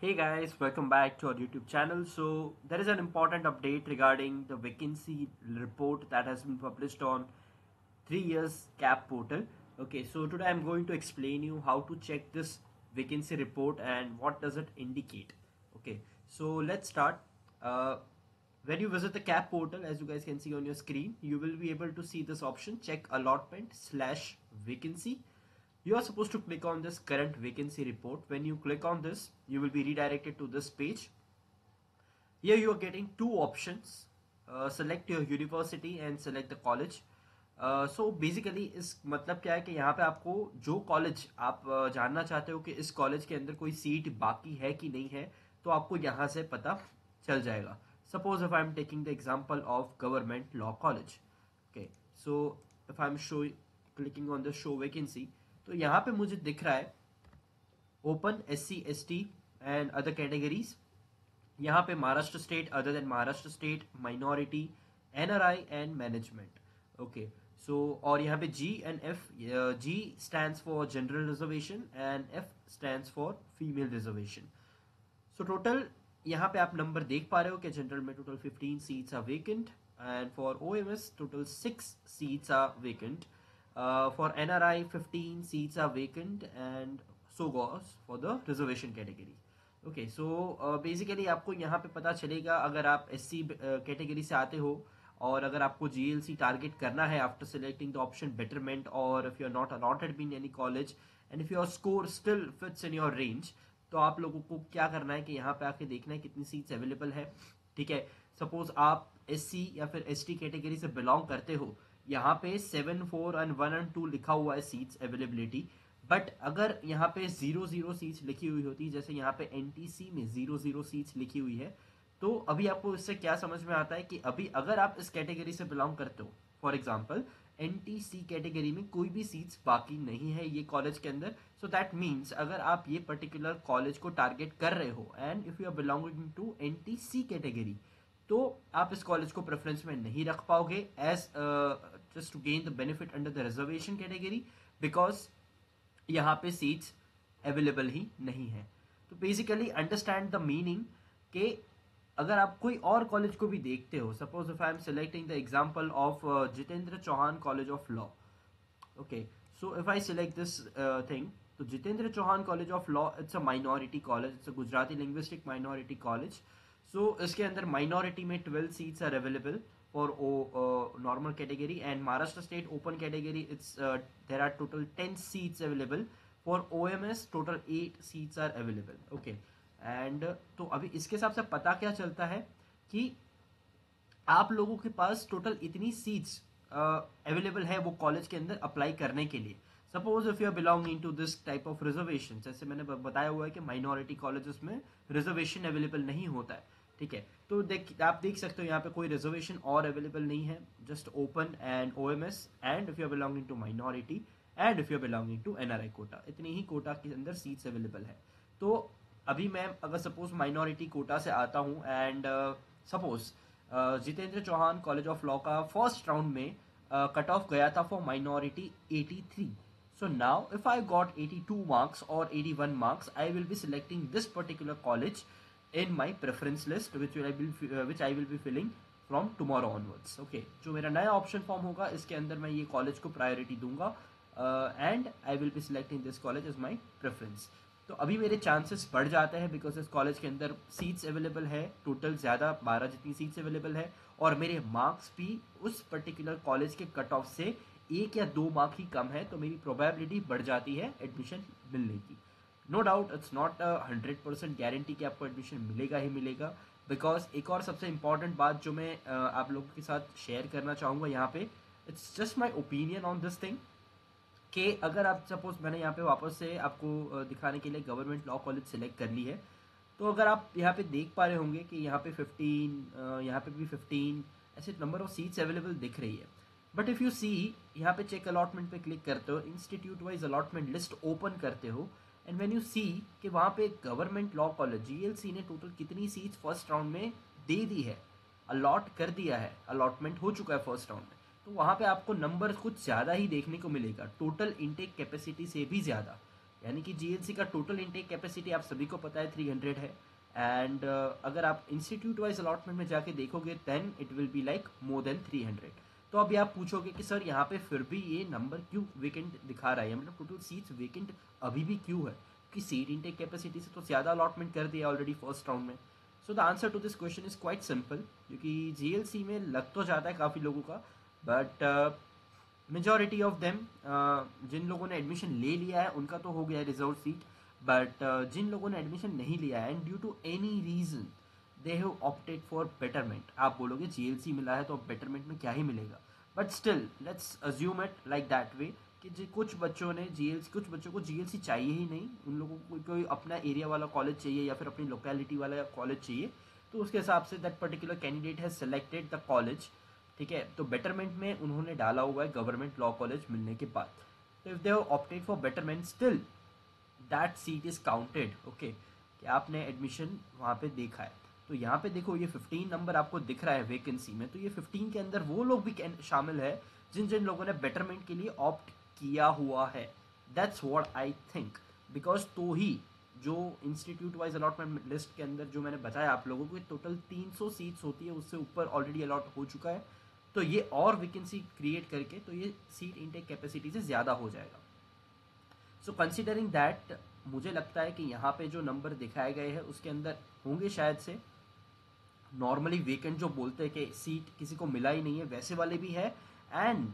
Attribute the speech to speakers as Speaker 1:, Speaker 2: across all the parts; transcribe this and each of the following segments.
Speaker 1: Hey guys, welcome back to our YouTube channel. So there is an important update regarding the vacancy report that has been published on three years CAP portal. Okay, so today I'm going to explain you how to check this vacancy report and what does it indicate. Okay, so let's start. Uh, when you visit the CAP portal, as you guys can see on your screen, you will be able to see this option check allotment slash vacancy you are supposed to click on this current vacancy report when you click on this you will be redirected to this page here you are getting two options uh, select your university and select the college so uh, basically इस मतलब क्या है कि यहाँ पे आपको जो college आप uh, जानना चाहते हो कि इस कॉलेज के अंदर कोई सीट बाकी है कि नहीं है तो आपको यहाँ से पता चल जाएगा suppose if I am taking the example of government law college okay so if I am show clicking on the show vacancy तो यहाँ पे मुझे दिख रहा है open S C S T and other categories यहाँ पे Maharashtra state other than Maharashtra state minority N R I and management okay so और यहाँ पे G and F G stand for general reservation and F stand for female reservation so total यहाँ पे आप number देख पा रहे हो कि जनरल में total 15 seats are vacant and for O M S total six seats are vacant Uh, for NRI, 15 seats are vacant and so goes for the reservation category. Okay so basically आपको यहाँ पे पता चलेगा अगर आप S C category से आते हो और अगर आपको जी एल सी टारगेट करना है after selecting the option betterment और if you are not allotted been any college and if your score still fits in your range तो आप लोगों को क्या करना है कि यहाँ पे आके देखना है कितनी सीट्स अवेलेबल है ठीक है सपोज़ आप सी या फिर एस कैटेगरी से बिलोंग करते हो यहाँ पे seven four and one and two लिखा हुआ है सीट्स अवेलेबिलिटी बट अगर यहाँ पे ज़ीरो ज़ीरो सीट्स लिखी हुई होती, जैसे यहाँ पे एनटीसी में ज़ीरो ज़ीरो सीट्स लिखी हुई है तो अभी आपको इससे क्या समझ में आता है कि अभी अगर आप इस कैटेगरी से बिलोंग करते हो फॉर एग्ज़ाम्पल एनटीसी कैटेगरी में कोई भी सीट्स बाकी नहीं है ये कॉलेज के अंदर सो दैट मीन्स अगर आप ये पर्टिकुलर कॉलेज को टारगेट कर रहे हो and if you are belonging to NTC category तो आप इस कॉलेज को प्रेफरेंस में नहीं रख पाओगे as just to gain the benefit under the reservation category because यहाँ पे सीट्स अवेलेबल ही नहीं है। तो बेसिकली अंडरस्टैंड द मीनिंग के अगर आप कोई और कॉलेज को भी देखते हो suppose if I am selecting the example of Jitendra Chauhan college of law okay so if I select this thing तो Jitendra Chauhan college of law it's a minority college it's a Gujarati linguistic minority college so इसके अंदर minority में twelve seats are available for normal category and Maharashtra state open category it's there are total ten seats available for O M S total eight seats are available okay and तो अभी इसके हिसाब से पता क्या चलता है कि आप लोगों के पास टोटल इतनी सीट्स अवेलेबल uh, है वो कॉलेज के अंदर अप्लाई करने के लिए। Suppose if you are belonging to this type of reservation जैसे मैंने बताया हुआ है कि माइनॉरिटी कॉलेजेस में रिजर्वेशन अवेलेबल नहीं होता है। ठीक है? तो देख आप देख सकते हो यहाँ पे कोई रिजर्वेशन और अवेलेबल नहीं है just open and O M S and if you belonging to minority and if you belonging to N R I quota इतनी ही कोटा के अंदर सीट्स अवेलेबल है। तो अभी मैं अगर सपोज़ माइनॉरिटी कोटा से आता हूँ and suppose Jitendra Chauhan college of law का फ़र्स्ट राउंड में कट uh, ऑफ़ गया था for minority 83 so now if i got 82 marks or 81 marks i will be selecting this particular college in my preference list which will I be uh, which I will be filling from tomorrow onwards. Okay. जो मेरा नया option form होगा इसके अंदर मैं ये college को priority दूँगा and I will be selecting this college is my preference तो अभी मेरे चांसेस बढ़ जाते हैं बिकॉज़ इस कॉलेज के अंदर सीट्स अवेलेबल है टोटल ज़्यादा बारह जितनी सीट्स अवेलेबल है और मेरे मार्क्स भी उस पर्टिकुलर कॉलेज के कट ऑफ़ से एक या दो मार्क ही कम है तो मेरी प्रोबेबिलिटी बढ़ जाती है एडमिशन मिलने की। No doubt it's not hundred percent guarantee कि आपको एडमिशन मिलेगा ही मिलेगा। बिकॉज़ एक और सबसे इंपॉर्टेंट बात जो मैं uh, आप लोगों के साथ शेयर करना चाहूँगा यहाँ पे it's just my opinion on this thing कि अगर आप सपोज़ मैंने यहाँ पे वापस से आपको दिखाने के लिए गवर्नमेंट लॉ कॉलेज सेलेक्ट कर ली है तो अगर आप यहाँ पे देख पा रहे होंगे कि यहाँ पे 15 uh, यहाँ पे भी 15 ऐसे नंबर ऑफ़ सीट्स अवेलेबल दिख रही है। बट इफ़ यू सी यहाँ पे चेक अलॉटमेंट पे क्लिक करते हो institute wise allotment list open करते हो एंड व्हेन यू सी कि वहाँ पे गवर्नमेंट लॉ कॉलेज जीएलसी ने टोटल कितनी सीट्स फ़र्स्ट राउंड में दे दी है? अलॉट कर दिया है। अलॉटमेंट हो चुका है फ़र्स्ट राउंड में। तो वहाँ पे आपको नंबर कुछ ज़्यादा ही देखने को मिलेगा। टोटल इनटेक कैपेसिटी से भी ज़्यादा। यानी कि जीएलसी का टोटल इनटेक कैपेसिटी आप सभी को पता है 300 है। एंड uh, अगर आप इंस्टीट्यूट वाइज अलॉटमेंट में जाके देखोगे then it will be like more than 300 तो अभी आप पूछोगे कि सर यहाँ पे फिर भी ये नंबर क्यों वेकेंट दिखा रहा है? मतलब टोटल सीट्स वेकेंट अभी भी क्यों है? कि सीट इनटेक कैपेसिटी से तो ज़्यादा अलॉटमेंट कर दिया ऑलरेडी फ़र्स्ट राउंड में। So the answer to this question is quite simple क्योंकि जीएलसी में लग तो जाता है काफ़ी लोगों का बट मेजोरिटी ऑफ़ देम जिन लोगों ने एडमिशन ले लिया है, उनका तो हो गया है रिज़र्व सीट बट जिन लोगों ने एडमिशन नहीं लिया है and due to any reason they have opted for betterment आप बोलोगे जीएलसी मिला है तो अब बेटरमेंट में क्या ही मिलेगा? But still let's assume it like that way कि जी कुछ बच्चों ने जीएलसी कुछ बच्चों को जीएलसी चाहिए ही नहीं। उन लोगों को कोई अपना एरिया वाला कॉलेज चाहिए या फिर अपनी लोकेलिटी वाला कॉलेज चाहिए तो उसके हिसाब से that particular candidate has selected the college ठीक है? तो बेटरमेंट में उन्होंने डाला हुआ है गवर्नमेंट लॉ कॉलेज मिलने के बाद। तो if they opted for betterment still that seat is counted okay कि आपने एडमिशन वहाँ पे देखा है। तो यहाँ पे देखो ये 15 नंबर आपको दिख रहा है वैकेंसी में तो ये 15 के अंदर वो लोग भी शामिल है जिन जिन लोगों ने बेटरमेंट के लिए ऑप्ट किया हुआ है। That's what I think because तो ही जो इंस्टीट्यूट वाइज अलॉटमेंट लिस्ट के अंदर जो मैंने बताया आप लोगों को टोटल 300 सीट्स होती है, उससे ऊपर ऑलरेडी अलॉट हो चुका है। तो ये और वैकेंसी क्रिएट करके तो ये सीट इनटेक कैपेसिटी से ज़्यादा हो जाएगा। सो कंसिडरिंग दैट मुझे लगता है कि यहाँ पे जो नंबर दिखाए गए हैं, उसके अंदर होंगे शायद से नॉर्मली वेकेंट जो बोलते हैं कि सीट किसी को मिला ही नहीं है, वैसे वाले भी है। एंड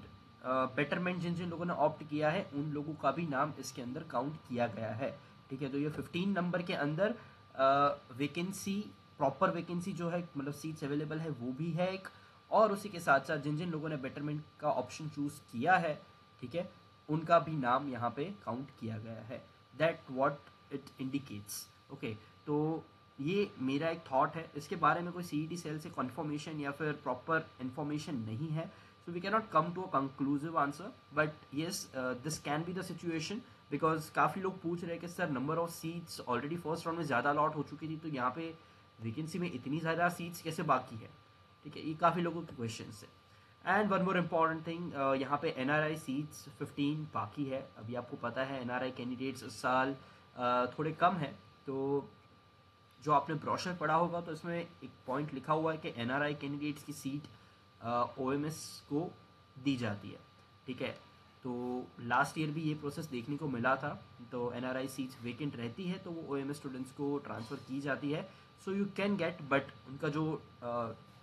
Speaker 1: बेटरमेंट जिन जिन लोगों ने ऑप्ट किया है, उन लोगों का भी नाम इसके अंदर काउंट किया गया है। ठीक है तो ये 15 नंबर के अंदर वैकेंसी प्रॉपर वैकेंसी जो है मतलब सीट्स अवेलेबल है, वो भी है एक। और उसी के साथ साथ जिन जिन लोगों ने बेटरमेंट का ऑप्शन चूज़ किया है, ठीक है, उनका भी नाम यहाँ पे काउंट किया गया है। That what it indicates okay तो ये मेरा एक थॉट है। इसके बारे में कोई सीईटी सेल से कन्फर्मेशन या फिर प्रॉपर इन्फॉर्मेशन नहीं है। So we cannot come to a conclusive answer but yes this can be the situation because काफ़ी लोग पूछ रहे हैं कि sir number of seats already first round में ज़्यादा अलॉट हो चुकी थी तो यहाँ पे वैकेंसी में इतनी ज़्यादा सीट्स कैसे बाकी है? ठीक है ये काफ़ी लोगों के क्वेश्चन है। And one more important thing यहाँ पे N R I seats fifteen बाकी है। अभी आपको पता है एन आर आई कैंडिडेट्स इस साल uh, थोड़े कम है तो जो आपने ब्रोशर पढ़ा होगा तो इसमें एक पॉइंट लिखा हुआ है कि एन आर आई कैंडिडेट्स की सीट ओ एम एस को दी जाती है। ठीक है? तो लास्ट ईयर भी ये प्रोसेस देखने को मिला था। तो N R I seats vacant रहती है तो वो ओ एम एस स्टूडेंट्स को ट्रांसफ़र की जाती है। So you can get but उनका जो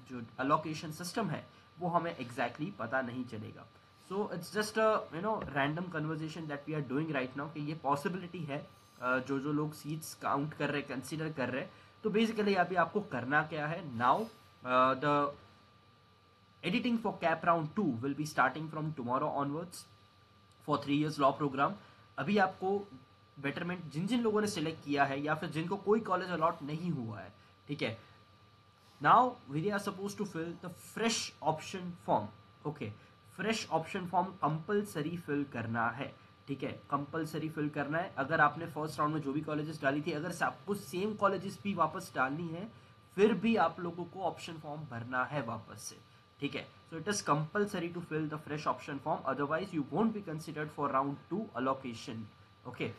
Speaker 1: जो अलोकेशन सिस्टम है, वो हमें एग्जैक्टली exactly पता नहीं चलेगा। So it's just you know random conversation that we are doing right now कि ये पॉसिबिलिटी है जो जो लोग सीट्स काउंट कर रहे हैं कंसिडर कर रहे हैं तो बेसिकली अभी आपको करना क्या है? Now the editing for CAP round two will be starting from tomorrow onwards for three years law program अभी आपको बेटरमेंट जिन जिन लोगों ने सिलेक्ट किया है या फिर जिनको कोई कॉलेज अलॉट नहीं हुआ है, ठीक है? Now we are suppose to fill the fresh option form okay fresh option form compulsory fill करना है। ठीक है कंपलसरी फिल करना है। अगर आपने फ़र्स्ट राउंड में जो भी कॉलेजेस डाली थी, अगर आपको सेम कॉलेजेस भी वापस डालनी है, फिर भी आप लोगों को ऑप्शन फॉर्म भरना है वापस से। ठीक है? So it is compulsory to fill the fresh option form otherwise you won't be considered for round two allocation okay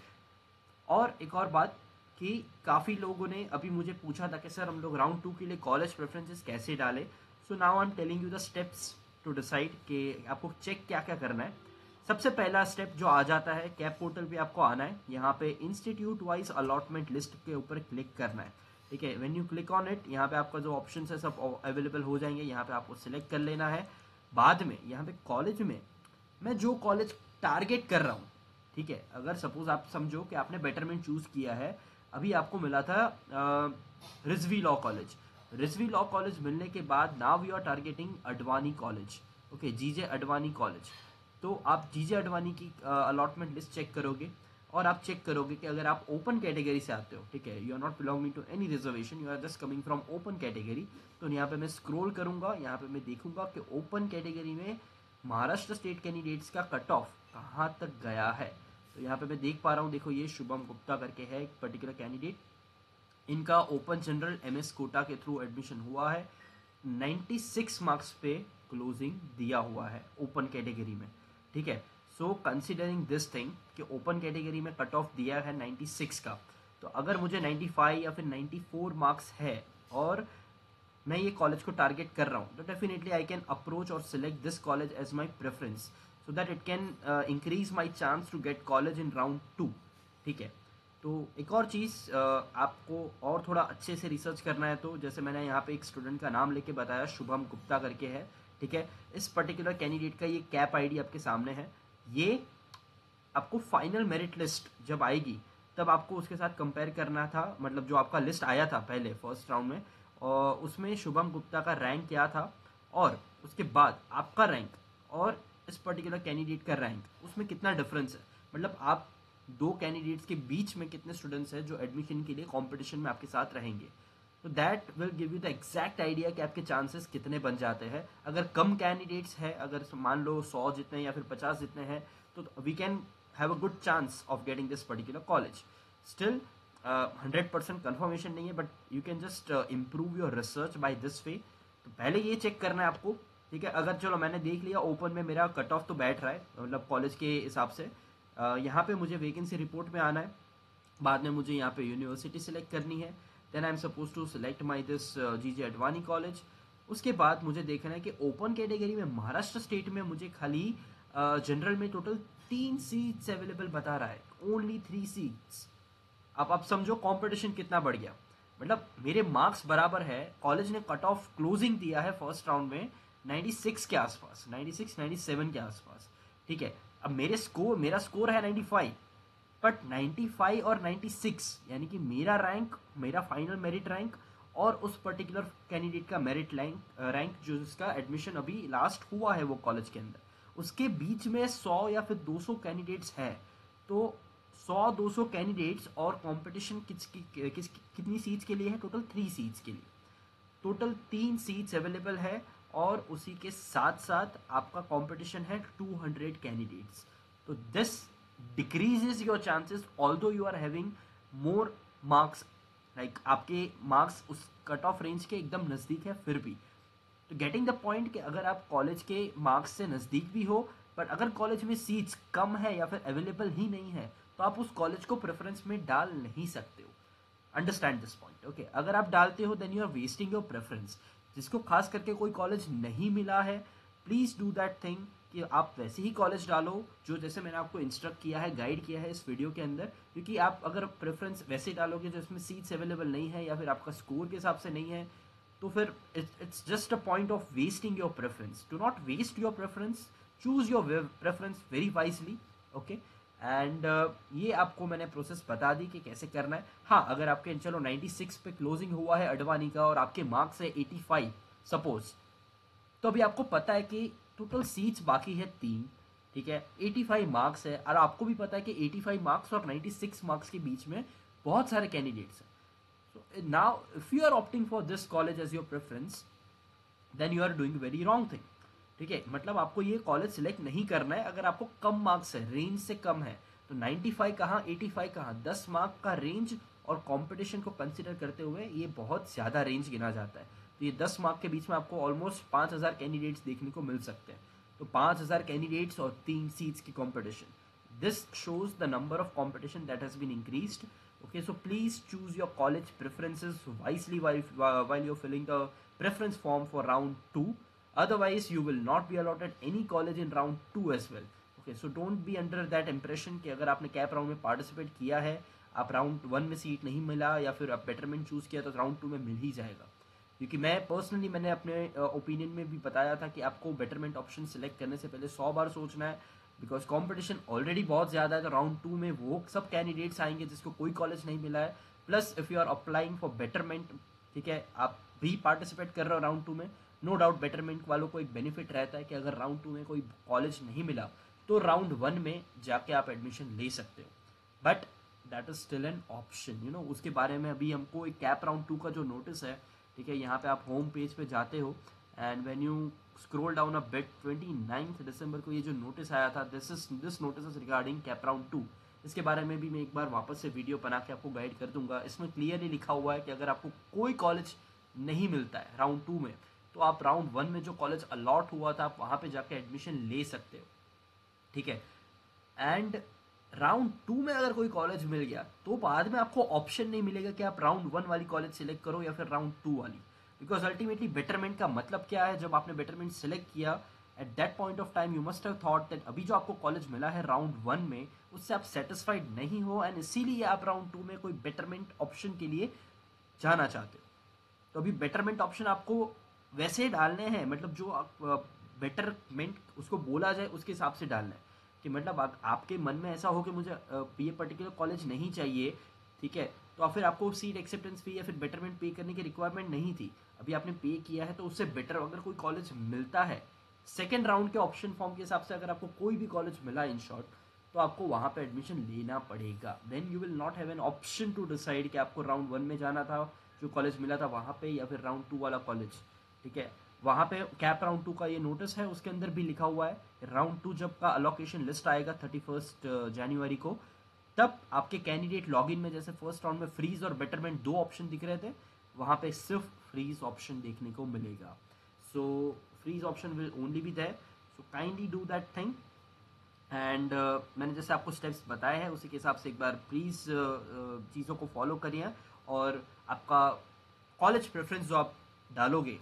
Speaker 1: और एक और बात कि काफ़ी लोगों ने अभी मुझे पूछा था कि, सर, हम लोग राउंड टू के लिए कॉलेज प्रेफरेंसेस कैसे डालें? So now I am telling you the steps to decide कि आपको चेक क्या क्या करना है। सबसे पहला स्टेप जो आ जाता है कैप पोर्टल पे आपको आना है। यहाँ पे इंस्टीट्यूट वाइज अलॉटमेंट लिस्ट के ऊपर क्लिक करना है। ठीक है? When you click on it यहाँ पे आपका जो ऑप्शन है सब अवेलेबल हो जाएँगे। यहाँ पे आपको सिलेक्ट कर लेना है। बाद में, यहाँ पे कॉलेज में, मैं जो कॉलेज टारगेट कर रहा हूँ, ठीक है? अगर सपोज़ आप समझो कि आपने बेटरमेंट चूज़ किया है, अभी आपको मिला था Rizvi law college Rizvi law college मिलने के बाद now you are targeting Advani college okay GJ Advani college तो आप जीजे अडवानी की अलॉटमेंट लिस्ट चेक करोगे और आप चेक करोगे कि अगर आप ओपन कैटेगरी से आते हो, ठीक है you are not belonging to any reservation you are just coming from open category तो यहाँ पे मैं स्क्रोल करूँगा, यहाँ पे मैं देखूँगा कि ओपन कैटेगरी में महाराष्ट्र स्टेट कैंडिडेट्स का कट ऑफ़ कहाँ तक गया है। तो यहाँ पे मैं देख पा रहा हूँ, देखो ये शुभम गुप्ता करके है एक पर्टिकुलर कैंडिडेट इनका open general M S quota के थ्रू एडमिशन हुआ है 96 मार्क्स पे क्लोजिंग दिया हुआ है ओपन कैटेगरी में। ठीक है? सो कंसिडरिंग दिस थिंग कि ओपन कैटेगरी में कट ऑफ़ दिया है 96 का तो अगर मुझे 95 या फिर 94 मार्क्स है और मैं ये कॉलेज को टारगेट कर रहा हूँ तो डेफिनेटली आई कैन अप्रोच और select this college as my preference so that it can increase my chance to get college in round two ठीक है? तो एक और चीज़ uh, आपको और थोड़ा अच्छे से रिसर्च करना है तो जैसे मैंने यहाँ पे एक स्टूडेंट का नाम लेके बताया शुभम गुप्ता करके है ठीक है? इस पर्टिकुलर कैंडिडेट का ये कैप आईडी आपके सामने है। ये आपको फाइनल मेरिट लिस्ट जब आएगी, तब आपको उसके साथ कंपेयर करना था मतलब जो आपका लिस्ट आया था पहले फ़र्स्ट राउंड में, और उसमें शुभम गुप्ता का रैंक क्या था, और उसके बाद आपका रैंक और इस पर्टिकुलर कैंडिडेट का रैंक उसमें कितना डिफरेंस है? मतलब आप दो कैंडिडेट्स के बीच में कितने स्टूडेंट्स हैं जो एडमिशन के लिए कंपटीशन में आपके साथ रहेंगे? तो that will give you the exact idea कि आपके चांसेस कितने बन जाते हैं। अगर कम कैंडिडेट्स है अगर मान लो सौ जितने या फिर पचास जितने हैं तो we can have a good chance of getting this particular college still hundred percent confirmation नहीं है but you can just improve your research by this way तो पहले ये चेक करना है आपको ठीक है? अगर चलो मैंने देख लिया ओपन में मेरा कट ऑफ़ तो बैठ रहा है मतलब कॉलेज के हिसाब से। Uh, यहाँ पे मुझे वैकेंसी रिपोर्ट में आना है। बाद में मुझे यहाँ पे यूनिवर्सिटी सिलेक्ट करनी है। Then I am suppose to select my this G G Advani college उसके बाद मुझे देखना है कि ओपन कैटेगरी में महाराष्ट्र स्टेट में मुझे खाली जनरल uh, में टोटल तीन सीट्स अवेलेबल बता रहा है। ओनली थ्री सीट्स अब आप समझो कंपटीशन कितना बढ़ गया। मतलब मेरे मार्क्स बराबर है। कॉलेज ने कट ऑफ़ क्लोजिंग दिया है फ़र्स्ट राउंड में 96 के आसपास 96 97 के आसपास। ठीक है? अब मेरे स्कोर मेरा स्कोर है 95 बट 95 और 96 यानी कि मेरा रैंक मेरा फाइनल मेरिट रैंक और उस पर्टिकुलर कैंडिडेट का मेरिट रैंक रैंक जो जिसका एडमिशन अभी लास्ट हुआ है वो कॉलेज के अंदर। उसके बीच में 100 या फिर 200 कैंडिडेट्स है तो 100-200 कैंडिडेट्स और कंपटीशन किस कि, किस कितनी सीट्स के लिए है? टोटल थ्री सीट्स के लिए। टोटल तीन सीट्स अवेलेबल है और उसी के साथ साथ आपका कंपटीशन है 200 कैंडिडेट्स तो this decreases your chances although you are having more marks like आपके मार्क्स उस कट ऑफ़ रेंज के एकदम नज़दीक है, फिर भी। तो गेटिंग द पॉइंट कि अगर आप कॉलेज के मार्क्स से नज़दीक भी हो बट अगर कॉलेज में सीट्स कम है या फिर अवेलेबल ही नहीं है तो आप उस कॉलेज को प्रेफरेंस में डाल नहीं सकते हो। अंडरस्टैंड दिस पॉइंट ओके अगर आप डालते हो then you are wasting your preference जिसको खास करके कोई कॉलेज नहीं मिला है प्लीज़ डू दैट थिंग कि आप वैसे ही कॉलेज डालो, जो जैसे मैंने आपको इंस्ट्रक्ट किया है गाइड किया है इस वीडियो के अंदर, क्योंकि आप अगर प्रेफरेंस वैसे डालोगे जो इसमें सीट्स अवेलेबल नहीं है या फिर आपका स्कोर के हिसाब से नहीं है तो फिर it's just a point of wasting your preference do not waste your preference choose your preference very wisely okay and ये आपको मैंने प्रोसेस बता दी कि कैसे करना है। हाँ अगर आपके, चलो 96 पे क्लोजिंग हुआ है अडवानी का और आपके मार्क्स है 85 सपोज़ तो अभी आपको पता है कि टोटल सीट्स बाकी है तीन, ठीक है? 85 मार्क्स है। और आपको भी पता है कि 85 मार्क्स और 96 मार्क्स के बीच में बहुत सारे कैंडिडेट्स हैं। So now if you are opting for this college as your preference then you are doing very wrong thing ठीक है? मतलब आपको ये कॉलेज सिलेक्ट नहीं करना है। अगर आपको कम मार्क्स है रेंज से कम है तो 95 कहाँ 85 कहाँ? 10 मार्क का रेंज और कंपटीशन को कंसिडर करते हुए ये बहुत ज़्यादा रेंज गिना जाता है। तो ये दस मार्क के बीच में आपको ऑलमोस्ट पाँच हज़ार कैंडिडेट्स देखने को मिल सकते हैं। तो पाँच हज़ार कैंडिडेट्स और तीन सीट्स की competition this shows the number of competition that has been increased okay so please choose your college preferences wisely while you're filling the preference form for round two otherwise you will not be allotted any college in round two as well okay so don't be under that impression कि अगर आपने cap round में participate किया है, आप round one में seat नहीं मिला या फिर आप बेटरमेंट चूज़ किया तो राउंड टू में मिल ही जाएगा। क्योंकि मैं पर्सनली मैंने अपने ओपिनियन में भी बताया था कि आपको बेटरमेंट ऑप्शन सेलेक्ट करने से पहले सौ बार सोचना है बिकॉज़ कॉम्पिटिशन ऑलरेडी बहुत ज़्यादा है तो राउंड टू में वो सब कैंडिडेट्स आएँगे जिसको कोई कॉलेज नहीं मिला है। Plus if you are applying for betterment ठीक है, आप भी पार्टिसिपेट कर रहे हो राउंड टू में नो डाउट बेटरमेंट वालों को एक बेनिफिट रहता है कि अगर राउंड टू में कोई कॉलेज नहीं मिला तो राउंड वन में जाके आप एडमिशन ले सकते हो। But that is still an option you know उसके बारे में अभी हमको एक कैप राउंड टू का जो नोटिस है ठीक है, यहाँ पे आप होम पेज पे जाते हो and when you scroll down a bit twenty ninth दिसंबर को ये जो नोटिस आया था this is this notice is regarding CAP round two इसके बारे में भी मैं एक बार वापस से वीडियो बना के आपको गाइड कर दूँगा। इसमें क्लियरली लिखा हुआ है कि अगर आपको कोई कॉलेज नहीं मिलता है राउंड टू में तो आप राउंड वन में जो कॉलेज अलॉट हुआ था, आप वहाँ पे जाके एडमिशन ले सकते हो। ठीक है? एंड राउंड टू में अगर कोई कॉलेज मिल गया तो बाद में आपको ऑप्शन नहीं मिलेगा कि आप राउंड वन वाली कॉलेज सिलेक्ट करो या फिर राउंड टू वाली। बिकॉज़ अल्टीमेटली बेटरमेंट का मतलब क्या है? जब आपने बेटरमेंट सिलेक्ट किया at that point of time you must have thought that अभी जो आपको कॉलेज मिला है राउंड वन में, उससे आप सेटिस्फाइड नहीं हो एंड इसीलिए आप राउंड टू में कोई बेटरमेंट ऑप्शन के लिए जाना चाहते हो। तो अभी बेटरमेंट ऑप्शन आपको वैसे डालने हैं मतलब जो बेटरमेंट उसको बोला जाए, उसके हिसाब से डालना है। कि मतलब आ, आपके मन में ऐसा हो कि मुझे ये पर्टिकुलर कॉलेज नहीं चाहिए ठीक है? तो फिर आपको सीट एक्सेप्टेंस फ़ी या फिर बेटरमेंट पे करने की रिक्वायरमेंट नहीं थी। अभी आपने पे किया है तो उससे बेटर अगर कोई कॉलेज मिलता है सेकेंड राउंड के ऑप्शन फॉर्म के हिसाब से अगर आपको कोई भी कॉलेज मिला इन शॉर्ट तो आपको वहाँ पे एडमिशन लेना पड़ेगा। Then you will not have an option to decide कि आपको राउंड वन में जाना था जो कॉलेज मिला था वहाँ पे या फिर राउंड टू वाला कॉलेज ठीक है? वहाँ पे कैप राउंड टू का ये नोटिस है उसके अंदर भी लिखा हुआ है राउंड टू जब का अलोकेशन लिस्ट आएगा थर्टी फ़र्स्ट जनवरी को तब आपके कैंडिडेट लॉगिन में जैसे फ़र्स्ट राउंड में फ्रीज और बेटरमेंट दो ऑप्शन दिख रहे थे वहाँ पे सिर्फ़ फ्रीज ऑप्शन देखने को मिलेगा। So freeze option will only be there so kindly do that thing and मैंने जैसे आपको स्टेप्स बताए हैं उसी के हिसाब से एक बार प्लीज़ uh, uh, चीज़ों को फॉलो करिए और आपका कॉलेज प्रेफरेंस जो आप डालोगे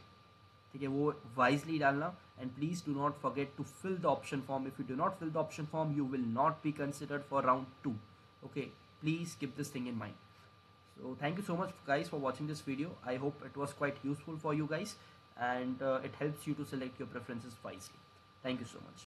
Speaker 1: ठीक है वो वाइजली डालना and please do not forget to fill the option form if you do not fill the option form you will not be considered for round two okay please keep this thing in mind so thank you so much guys for watching this video i hope it was quite useful for you guys and uh, it helps you to select your preferences wisely thank you so much